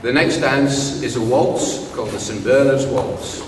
The next dance is a waltz called the St Bernard's Waltz.